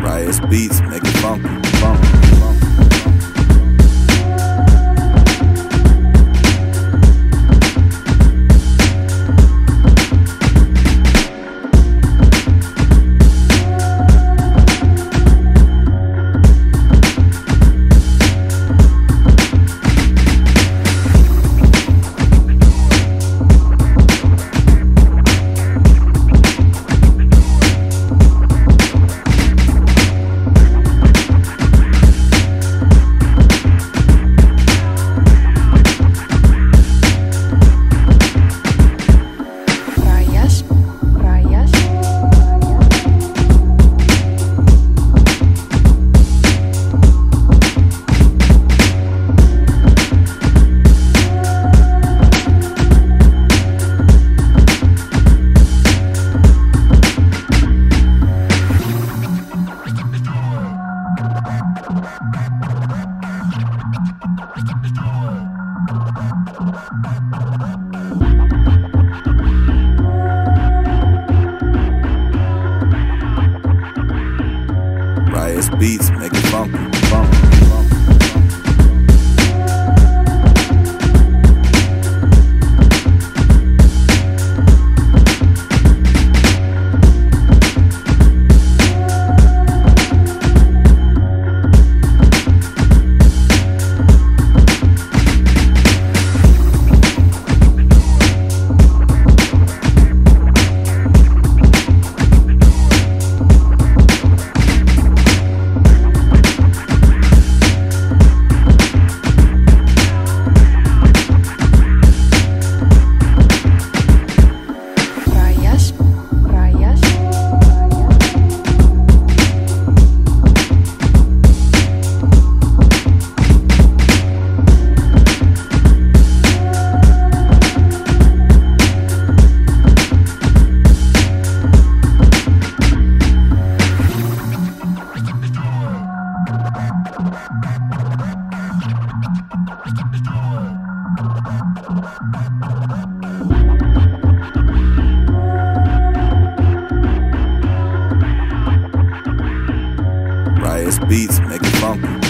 Riot's beats, make it funky, funky. Riot's beats, make it funky, funky, beats, make it funky,